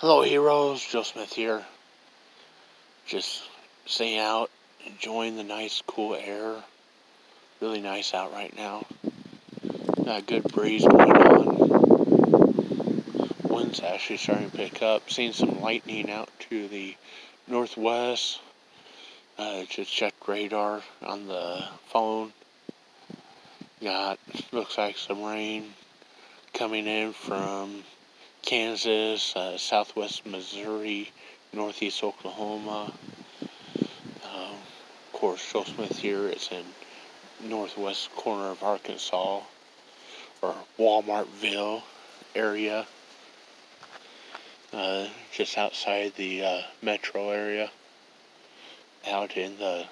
Hello, heroes. Joe Smith here. Just staying out, enjoying the nice, cool air. Really nice out right now. Got a good breeze going on. Wind's actually starting to pick up. Seeing some lightning out to the northwest. Uh, just checked radar on the phone. Got looks like some rain coming in from Kansas, uh, southwest Missouri, northeast Oklahoma. Uh, of course, Joe Smith here is in northwest corner of Arkansas, or Walmartville area, uh, just outside the uh, metro area, out in the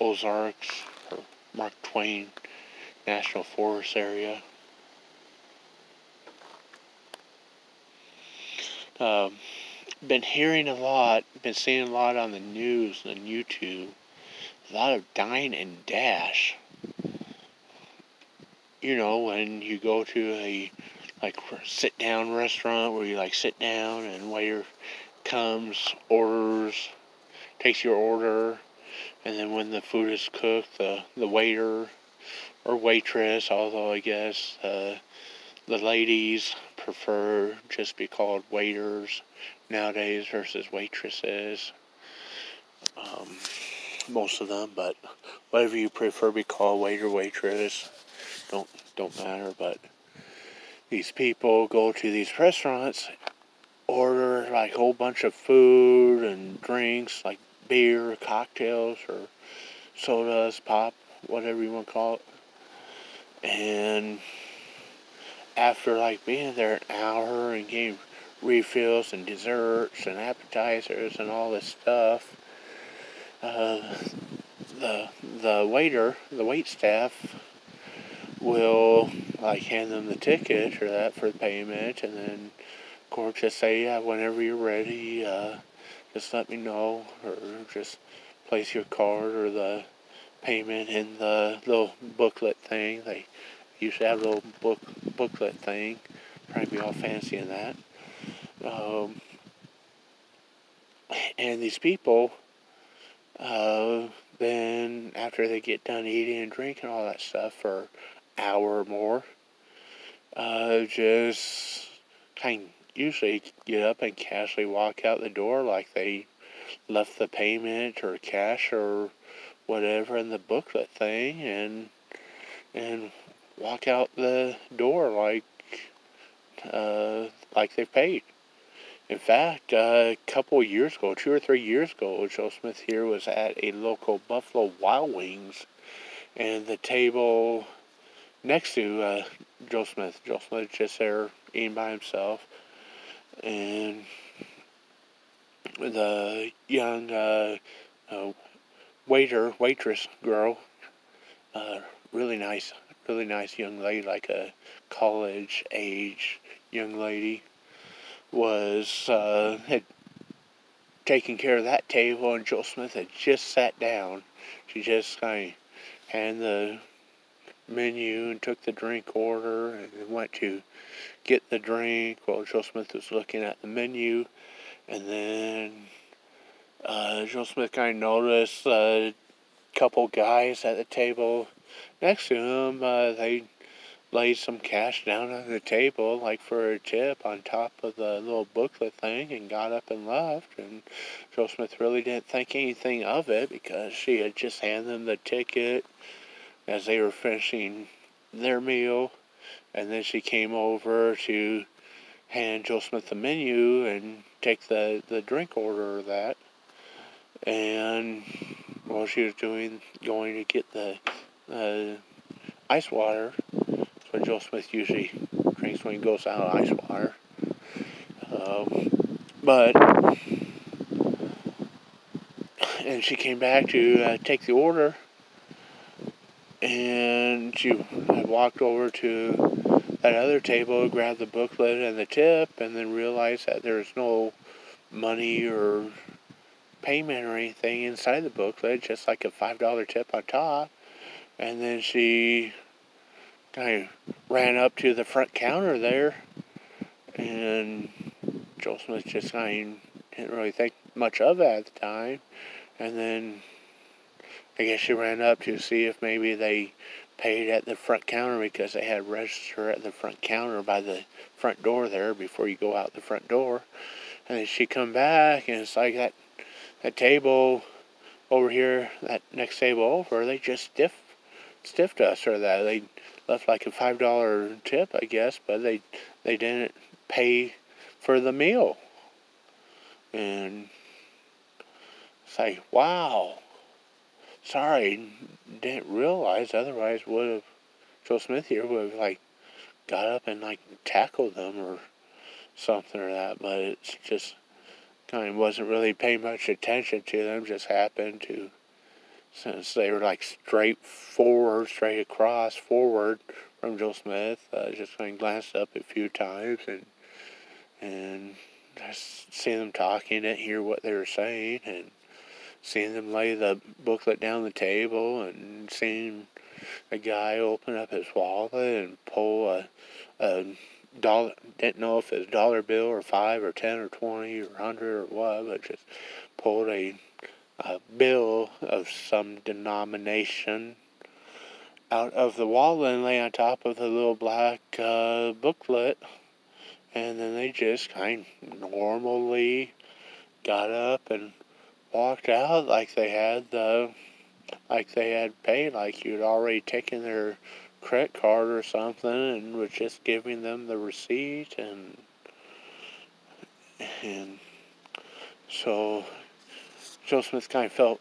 Ozarks, or Mark Twain National Forest area. Um, been hearing a lot, been seeing a lot on the news and YouTube. A lot of dine and dash. You know, when you go to a like sit down restaurant where you like sit down and waiter comes, orders, takes your order, and then when the food is cooked, the the waiter or waitress, although I guess uh, the ladies prefer just be called waiters nowadays versus waitresses. Um, most of them, but whatever you prefer be called, waiter, waitress, don't don't matter. But these people go to these restaurants, order like a whole bunch of food and drinks, like beer, cocktails, or sodas, pop, whatever you want to call it, and after like being there an hour and getting refills and desserts and appetizers and all this stuff, uh, the the waiter, the wait staff, will like hand them the ticket or that for the payment, and then of course just say yeah whenever you're ready, uh, just let me know or just place your card or the payment in the little booklet thing. They usually have a little book booklet thing. Probably be all fancy in that. Um, and these people, uh, then after they get done eating and drinking all that stuff for an hour or more, uh, just kind of usually get up and casually walk out the door like they left the payment or cash or whatever in the booklet thing and and walk out the door like uh, like they paid. In fact, a couple years ago, two or three years ago, Joe Smith here was at a local Buffalo Wild Wings, and the table next to uh, Joe Smith, Joe Smith just there eating by himself, and the young uh, uh waiter, waitress girl, uh, really nice really nice young lady, like a college age young lady, was uh, had taken care of that table, and Joe Smith had just sat down. She just kind of handed the menu and took the drink order and went to get the drink while Joe Smith was looking at the menu. And then uh, Joe Smith kind of noticed a couple guys at the table next to him, uh, they laid some cash down on the table, like for a tip, on top of the little booklet thing, and got up and left. And Joe Smith really didn't think anything of it because she had just handed them the ticket as they were finishing their meal, and then she came over to hand Joe Smith the menu and take the, the drink order of that. And while she was doing, going to get the uh, ice water. That's what Joe Smith usually drinks when he goes out, ice water. Um, but, and she came back to uh, take the order, and she had walked over to that other table, grabbed the booklet and the tip, and then realized that there was no money or payment or anything inside the booklet, just like a $5 tip on top. And then she kind of ran up to the front counter there and Joe Smith just kind of didn't really think much of it at the time. And then I guess she ran up to see if maybe they paid at the front counter because they had register at the front counter by the front door there before you go out the front door. And then she come back and it's like that that table over here, that next table over, they just stiff stiffed us or that they left like a five dollar tip, I guess, but they they didn't pay for the meal. And it's like, wow. Sorry, didn't realize. Otherwise, would have Joe Smith here would have like got up and like tackled them or something or that. But it's just kind of wasn't really paying much attention to them. Just happened to since they were like straight forward, straight across, forward from Joe Smith. Uh, just kind of glanced up a few times and and just see them talking and hear what they were saying and seeing them lay the booklet down the table and seeing a guy open up his wallet and pull a, a dollar didn't know if it was a dollar bill or five or ten or twenty or hundred or what, but just pulled a a bill of some denomination out of the wall and lay on top of the little black uh, booklet. And then they just kind of normally got up and walked out like they had the like they had paid, like you'd already taken their credit card or something and was just giving them the receipt and and so Joe Smith kind of felt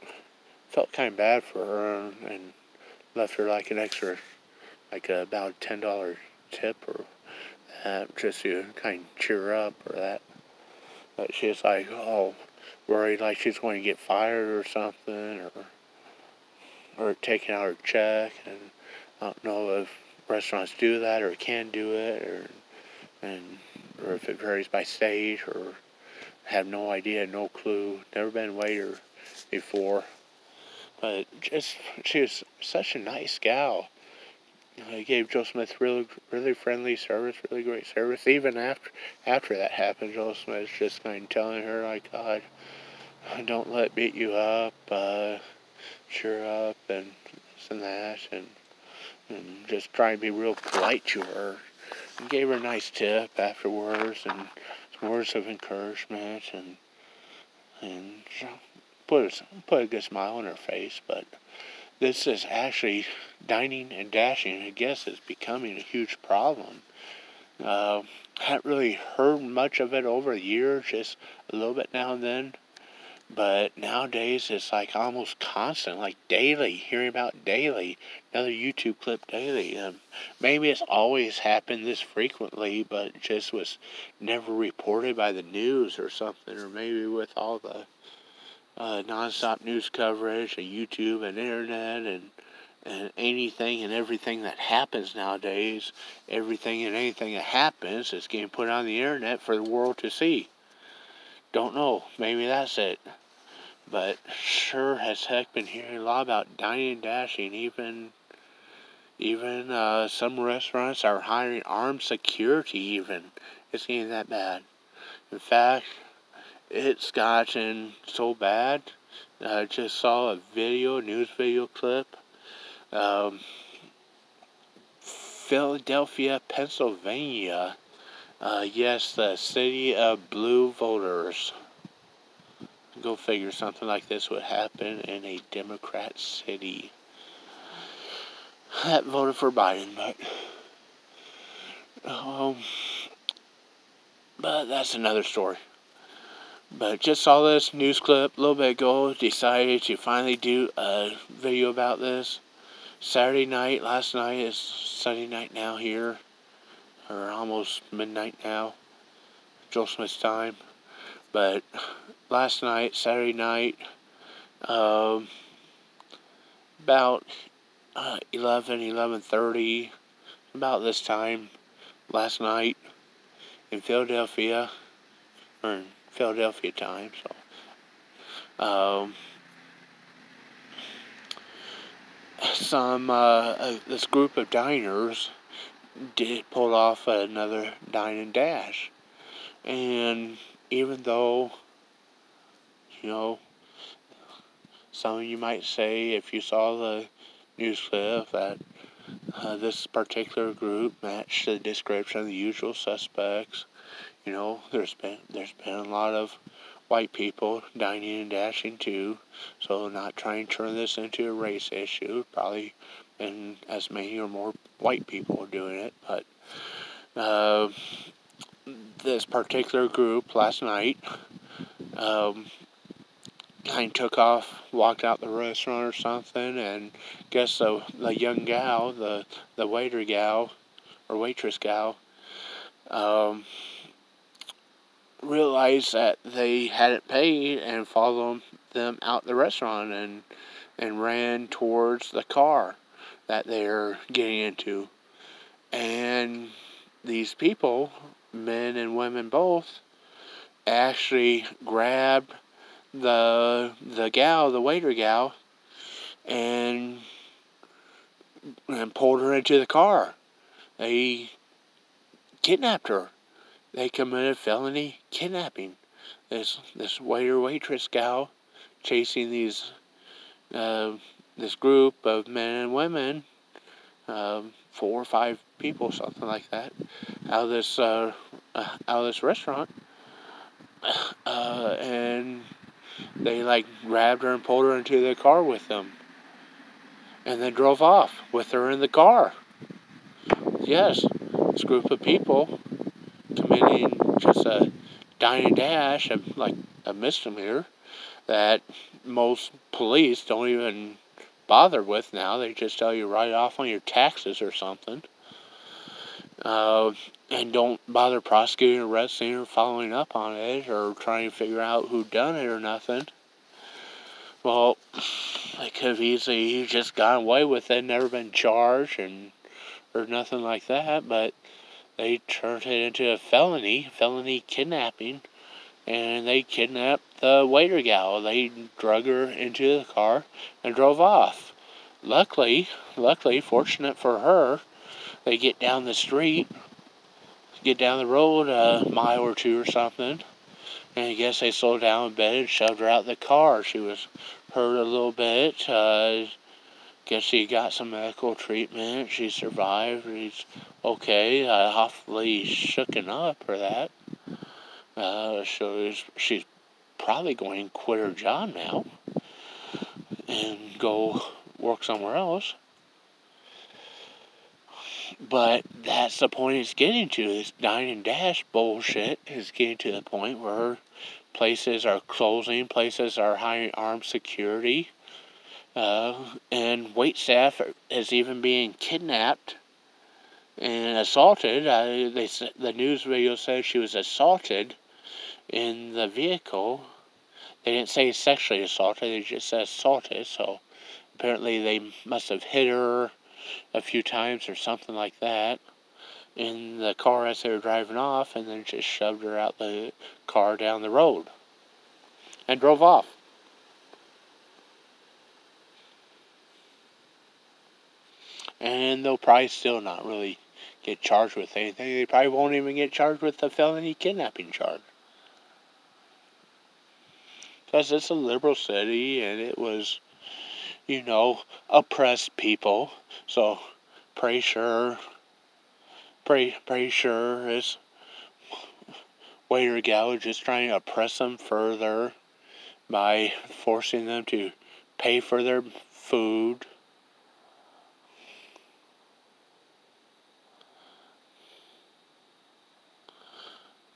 felt kind of bad for her and left her like an extra, like a, about ten dollar tip or that, just to kind of cheer her up or that. But she's like, oh, worried like she's going to get fired or something or or taking out her check and I don't know if restaurants do that or can do it or and or if it varies by state or have no idea, no clue. Never been a waiter before. But just, she was such a nice gal. I gave Joe Smith really, really friendly service, really great service. Even after after that happened, Joe Smith just kind of telling her like, God, don't let beat you up, uh, cheer up, and this and that, and and just trying to be real polite to her. And gave her a nice tip afterwards, and words of encouragement and and put a, put a good smile on her face. But this is actually dining and dashing. I guess is becoming a huge problem. Uh, haven't really heard much of it over the years, just a little bit now and then. But nowadays it's like almost constant, like daily, hearing about daily, another YouTube clip daily. Um, maybe it's always happened this frequently, but just was never reported by the news or something, or maybe with all the uh, nonstop news coverage and YouTube and internet and and anything and everything that happens nowadays, everything and anything that happens is getting put on the internet for the world to see. Don't know. Maybe that's it. But sure as heck been hearing a lot about dining and dashing. Even even uh, some restaurants are hiring armed security. Even it's getting that bad. In fact, it's gotten so bad. I just saw a video, news video clip. Um, Philadelphia, Pennsylvania uh, yes, the city of blue voters. Go figure something like this would happen in a Democrat city. That voted for Biden, but um, but that's another story. But just saw this news clip a little bit ago. Decided to finally do a video about this. Saturday night, last night is Sunday night now here or almost midnight now, Joe Smith's time. But last night, Saturday night, um, about uh, 11, 11.30, about this time last night in Philadelphia, or in Philadelphia time, so, um, some, uh, this group of diners did pull off another dine and dash. And even though, you know, some of you might say if you saw the news clip that uh, this particular group matched the description of the usual suspects. You know, there's been there's been a lot of white people dining and dashing too, so not trying to turn this into a race issue. Probably been as many or more white people are doing it, but uh, this particular group last night um, kind of took off, walked out the restaurant or something, and guess the the young gal, the the waiter gal, or waitress gal, um, realized that they hadn't paid and followed them out the restaurant and and ran towards the car that they're getting into, and these people, men and women both, actually grabbed the the gal, the waiter gal, and and pulled her into the car. They kidnapped her. They committed felony kidnapping. This this waiter waitress gal chasing these uh, this group of men and women, um, four or five people, something like that, out of this uh, uh out of this restaurant, uh, and they like grabbed her and pulled her into the car with them. And then drove off with her in the car. Yes, this group of people committing just a dine dash, of like a misdemeanor, that most police don't even bother with now. They just tell you write off on your taxes or something. Uh, and don't bother prosecuting, arresting, or following up on it, or trying to figure out who done it or nothing. Well, they could have easily just gone away with it, never been charged, and or nothing like that. But they turned it into a felony, felony kidnapping, and they kidnapped the waiter gal. They drug her into the car and drove off. Luckily, luckily, fortunate for her, they get down the street, get down the road a mile or two or something, and I guess they slowed down a bit and shoved her out the car. She was hurt a little bit. Uh, guess she got some medical treatment. She survived. She's okay. Uh, hopefully shooken up for that. Uh, so she's probably going to quit her job now and go work somewhere else. But that's the point it's getting to. This dine and dash bullshit is getting to the point where places are closing, places are hiring armed security, uh, and wait staff is even being kidnapped and assaulted. Uh, they the news video says she was assaulted in the vehicle. They didn't say sexually assaulted; they just said assaulted. So apparently they must have hit her a few times or something like that in the car as they were driving off and then just shoved her out the car down the road and drove off. And they'll probably still not really get charged with anything. They probably won't even get charged with the felony kidnapping charge. Because it's a liberal city and it was you know, oppressed people. So pretty sure, pray, pray sure is waiter gal just trying to oppress them further by forcing them to pay for their food.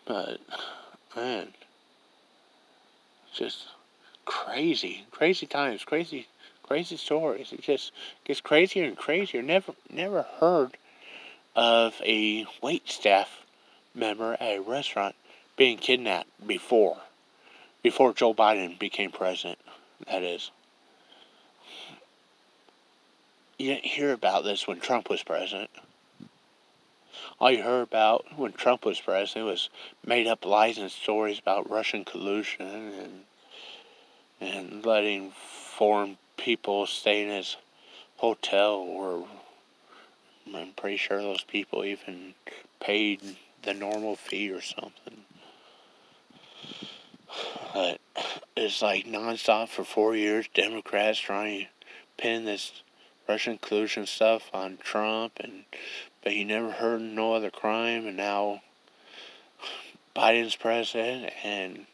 But, man, just crazy, crazy times, crazy crazy stories. It just gets crazier and crazier. Never, never heard of a wait staff member at a restaurant being kidnapped before, before Joe Biden became president. That is. You didn't hear about this when Trump was president. All you heard about when Trump was president was made up lies and stories about Russian collusion and and letting foreign people stay in his hotel or I'm pretty sure those people even paid the normal fee or something. But it's like nonstop for four years. Democrats trying to pin this Russian collusion stuff on Trump and but you never heard no other crime, and now Biden's president and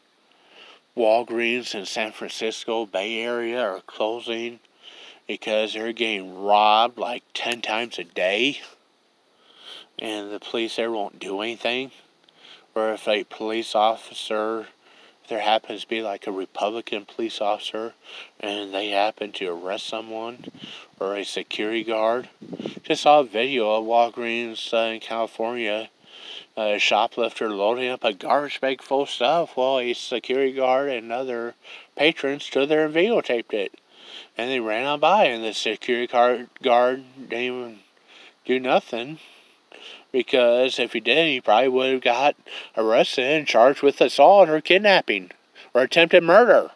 Walgreens in San Francisco Bay Area are closing because they're getting robbed like 10 times a day and the police there won't do anything. Or if a police officer, there happens to be like a Republican police officer and they happen to arrest someone or a security guard. Just saw a video of Walgreens uh, in California a shoplifter loading up a garbage bag full of stuff while a security guard and other patrons stood there and videotaped it. And they ran on by, and the security guard, guard didn't do nothing. Because if he did, he probably would have got arrested and charged with assault or kidnapping or attempted murder.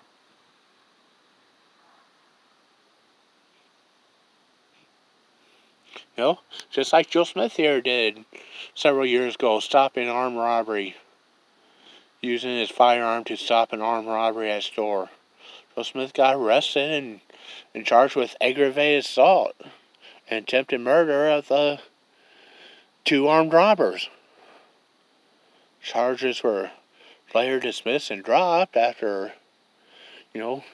You know, just like Joe Smith here did several years ago, stopping armed robbery, using his firearm to stop an armed robbery at a store. Joe Smith got arrested and, and charged with aggravated assault and attempted murder of the two armed robbers. Charges were later dismissed and dropped after, you know,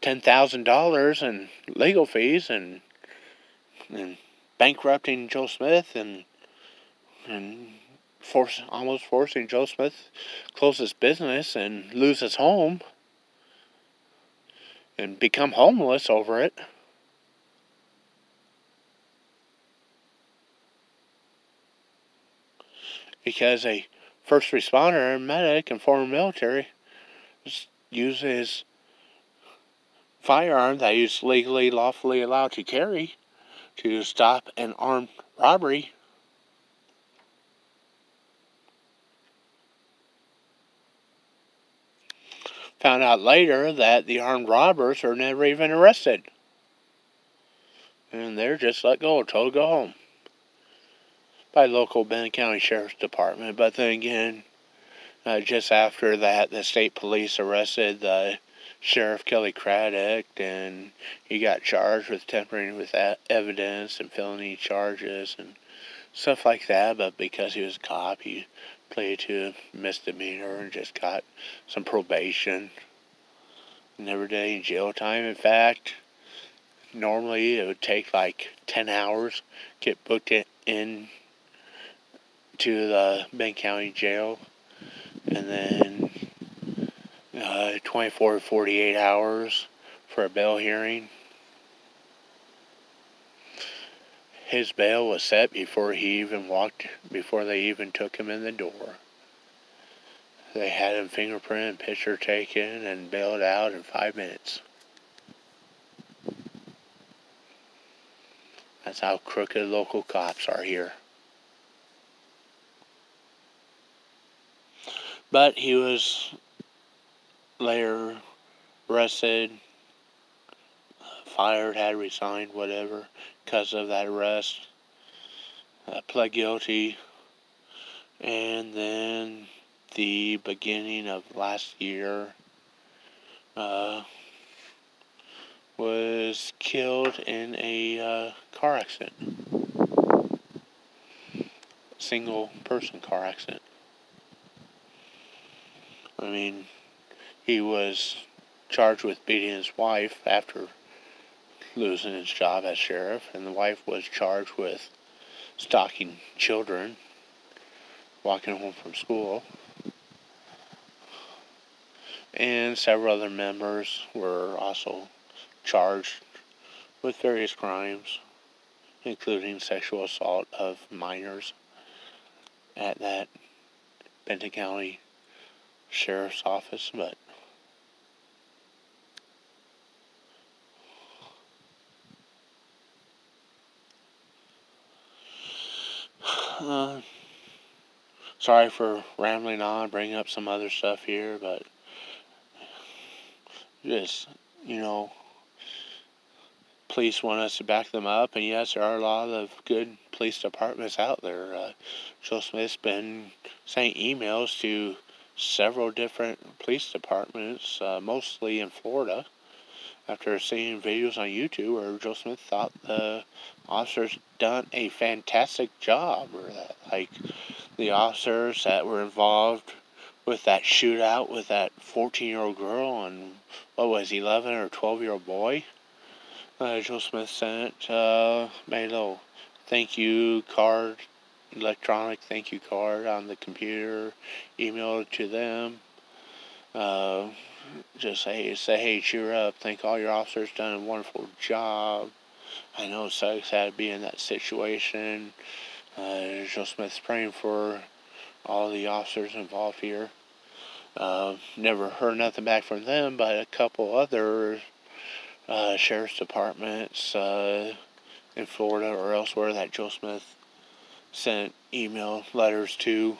ten thousand dollars in legal fees and and bankrupting Joe Smith and and force almost forcing Joe Smith close his business and lose his home and become homeless over it. Because a first responder and medic and former military uses firearm that he's legally lawfully allowed to carry to stop an armed robbery. Found out later that the armed robbers are never even arrested. And they're just let go, told to go home by local Benton County Sheriff's Department. But then again, uh, just after that, the state police arrested the Sheriff Kelley Cradduck, and he got charged with tampering with evidence and felony charges and stuff like that. But because he was a cop, he pleaded to misdemeanor and just got some probation. Never did any jail time. In fact, normally it would take like 10 hours to get booked in to the Benton County Jail, and then uh, 24 to 48 hours for a bail hearing. His bail was set before he even walked, before they even took him in the door. They had him fingerprint and picture taken and bailed out in five minutes. That's how crooked local cops are here. But he was later arrested, fired, had resigned, whatever, because of that arrest. Uh, pled guilty. And then the beginning of last year uh, was killed in a uh, car accident. Single person car accident. I mean, he was charged with beating his wife after losing his job as sheriff, and the wife was charged with stalking children walking home from school. And several other members were also charged with various crimes, including sexual assault of minors at that Benton County Sheriff's Office, but Uh, sorry for rambling on, bringing up some other stuff here, but just, you know, police want us to back them up, and yes, there are a lot of good police departments out there. Uh, Joe Smith's been sending emails to several different police departments, uh, mostly in Florida, after seeing videos on YouTube where Joe Smith thought the officers done a fantastic job, or that like the officers that were involved with that shootout with that 14 year old girl and what was 11 or 12 year old boy. Uh, Joe Smith sent uh, made a little thank you card, electronic thank you card on the computer, emailed to them. Uh, just say, say, hey, cheer up. Thank all your officers done a wonderful job. I know it sucks had to be in that situation. Uh, Joe Smith's praying for all the officers involved here. Uh, never heard nothing back from them, but a couple other uh, sheriff's departments uh, in Florida or elsewhere that Joe Smith sent email letters to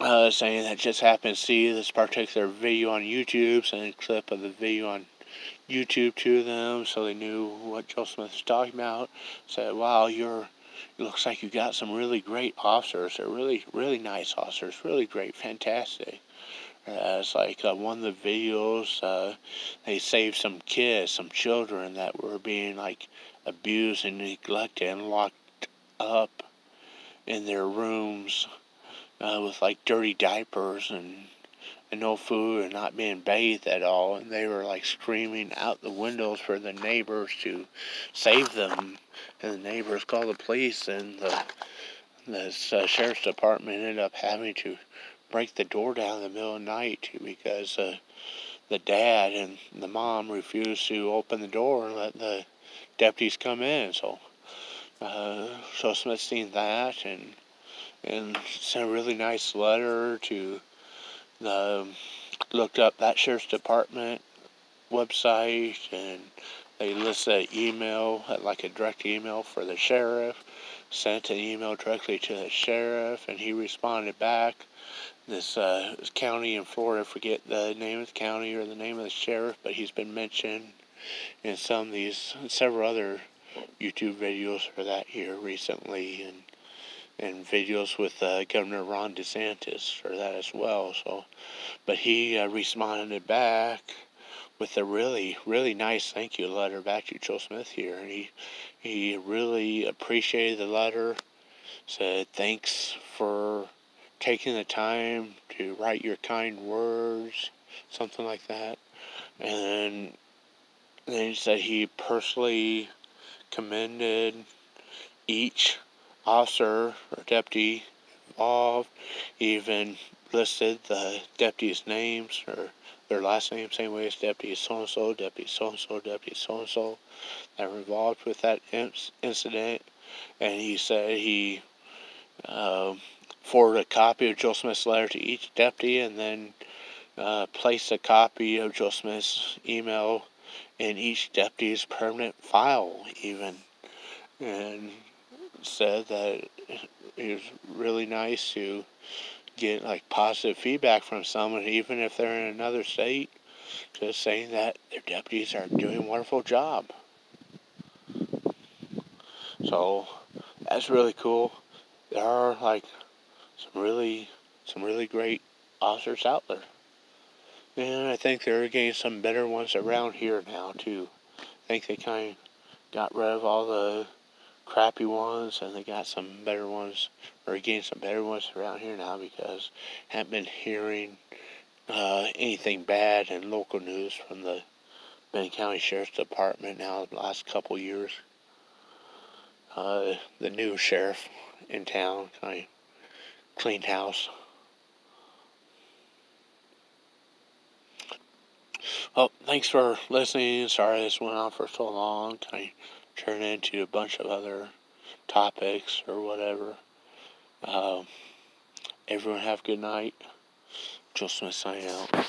uh, saying that just happened to see this particular video on YouTube, sent a clip of the video on YouTube to them so they knew what Joe Smith was talking about. Said, wow, you're, it looks like you got some really great officers. They're really, really nice officers. Really great, fantastic. Uh, it's like uh, one of the videos, uh, they saved some kids, some children that were being like abused and neglected and locked up in their rooms uh, with like dirty diapers and and no food and not being bathed at all. And they were like screaming out the windows for the neighbors to save them. And the neighbors called the police and the the uh, sheriff's department ended up having to break the door down in the middle of the night because uh, the dad and the mom refused to open the door and let the deputies come in. So uh, so Smith seen that and and sent a really nice letter to the looked up that sheriff's department website and they listed an email like a direct email for the sheriff sent an email directly to the sheriff and he responded back. This uh, county in Florida forget the name of the county or the name of the sheriff but he's been mentioned in some of these several other YouTube videos for that here recently and and videos with uh, Governor Ron DeSantis for that as well. So, but he uh, responded back with a really, really nice thank you letter back to Joe Smith here. And he he really appreciated the letter. Said thanks for taking the time to write your kind words, something like that. And then he said he personally commended each officer or deputy involved, even listed the deputy's names or their last name, same way as deputy so and so, deputy so and so, deputy so and so that were involved with that incident. And he said he uh, forwarded a copy of Joe Smith's letter to each deputy and then uh, placed a copy of Joe Smith's email in each deputy's permanent file, even. And said that it was really nice to get like positive feedback from someone, even if they're in another state, just saying that their deputies are doing a wonderful job. So that's really cool. There are like some really some really great officers out there. And I think they're getting some better ones around here now too. I think they kind of got rid of all the crappy ones and they got some better ones or getting some better ones around here now because I haven't been hearing uh, anything bad in local news from the Benton County Sheriff's Department now the last couple years. Uh, the new sheriff in town kind of cleaned house. Well, thanks for listening. Sorry this went on for so long. Kind of turn into a bunch of other topics or whatever. Um, everyone have a good night. Joe Smith signing out.